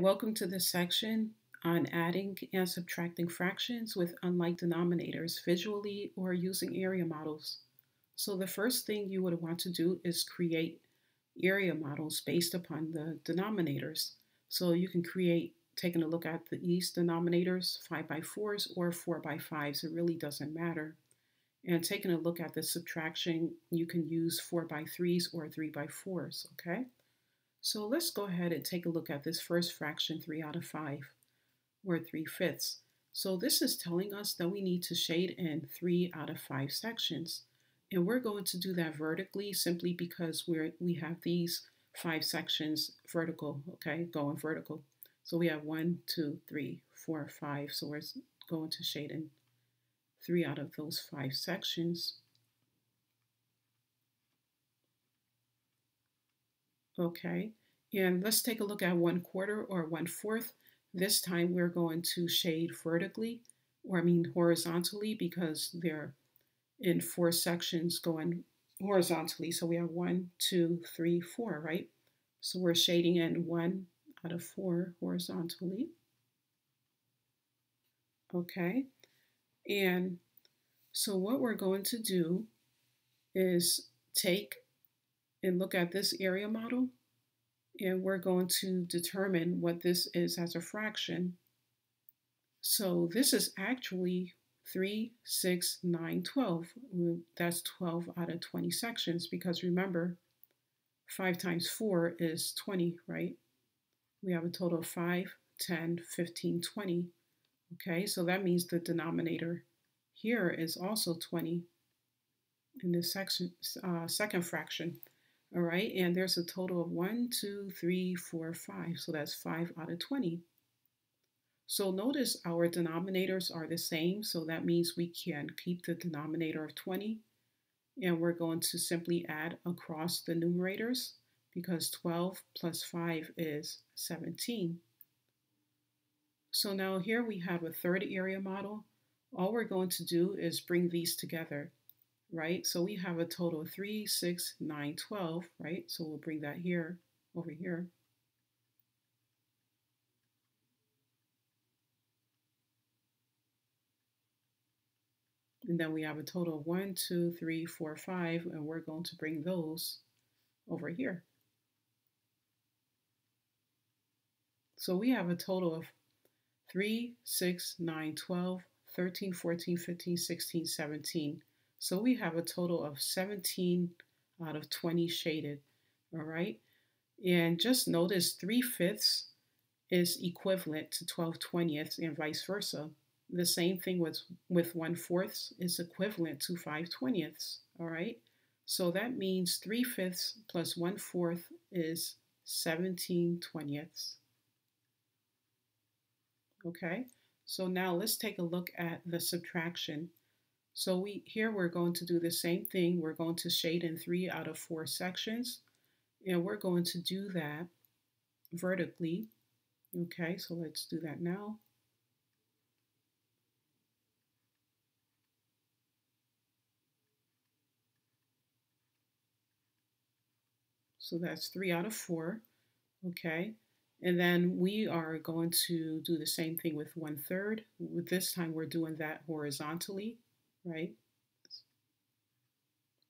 Welcome to this section on adding and subtracting fractions with unlike denominators visually or using area models. So the first thing you would want to do is create area models based upon the denominators. So you can create, taking a look at the, these denominators, 5 by 4s or 4 by 5s, it really doesn't matter. And taking a look at the subtraction, you can use 4 by 3s or 3 by 4s, okay? So let's go ahead and take a look at this first fraction, 3 out of 5, or 3 fifths. So this is telling us that we need to shade in 3 out of 5 sections. And we're going to do that vertically simply because we're, we have these 5 sections vertical, okay, going vertical. So we have one, two, three, four, five. So we're going to shade in 3 out of those 5 sections. Okay, and let's take a look at one quarter or one fourth. This time we're going to shade vertically, or I mean horizontally, because they're in four sections going horizontally. So we have one, two, three, four, right? So we're shading in one out of four horizontally. Okay, and so what we're going to do is take and look at this area model and we're going to determine what this is as a fraction. So this is actually 3, 6, 9, 12. That's 12 out of 20 sections because remember, 5 times 4 is 20, right? We have a total of 5, 10, 15, 20. Okay, so that means the denominator here is also 20 in this section, uh, second fraction. All right, and there's a total of one, two, three, four, five. So that's 5 out of 20. So notice our denominators are the same, so that means we can keep the denominator of 20. And we're going to simply add across the numerators because 12 plus 5 is 17. So now here we have a third area model. All we're going to do is bring these together right? So we have a total of 3, 6, 9, 12, right? So we'll bring that here, over here. And then we have a total of 1, 2, 3, 4, 5, and we're going to bring those over here. So we have a total of 3, 6, 9, 12, 13, 14, 15, 16, 17. So we have a total of 17 out of 20 shaded, all right? And just notice 3 fifths is equivalent to 12 twentieths and vice versa. The same thing with, with 1 fourths is equivalent to 5 twentieths, all right? So that means 3 fifths plus 1 fourth is 17 twentieths. Okay, so now let's take a look at the subtraction. So we here we're going to do the same thing. We're going to shade in three out of four sections. And we're going to do that vertically. Okay, so let's do that now. So that's three out of four. Okay, and then we are going to do the same thing with one third. With this time, we're doing that horizontally right?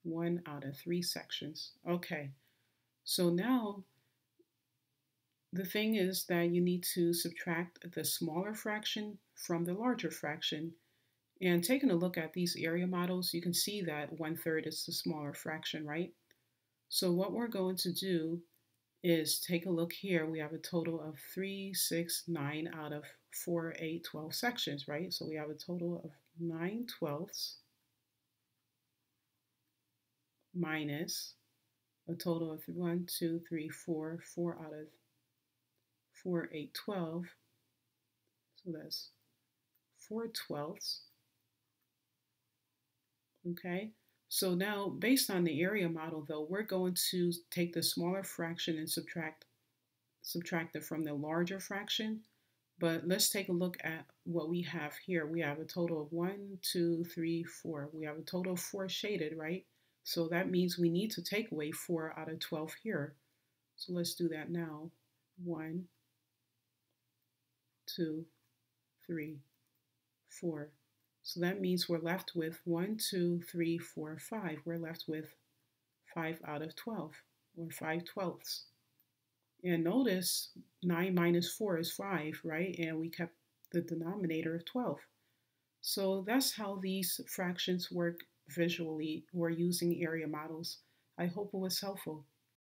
One out of three sections. Okay, so now the thing is that you need to subtract the smaller fraction from the larger fraction. And taking a look at these area models, you can see that one third is the smaller fraction, right? So what we're going to do is take a look here. We have a total of 3, 6, 9 out of 4, 8, 12 sections, right? So we have a total of 9 twelfths minus a total of 1, 2, 3, 4, 4 out of 4, 8, 12. So that's 4 twelfths. Okay, so now based on the area model though, we're going to take the smaller fraction and subtract subtract it from the larger fraction. But let's take a look at what we have here. We have a total of one, two, three, four. We have a total of four shaded, right? So that means we need to take away 4 out of 12 here. So let's do that now. 1, two, three, four. So that means we're left with one, two, three, four, five. We're left with five out of 12, or five twelfths. And notice 9 minus 4 is 5, right? And we kept the denominator of 12. So that's how these fractions work visually We're using area models. I hope it was helpful.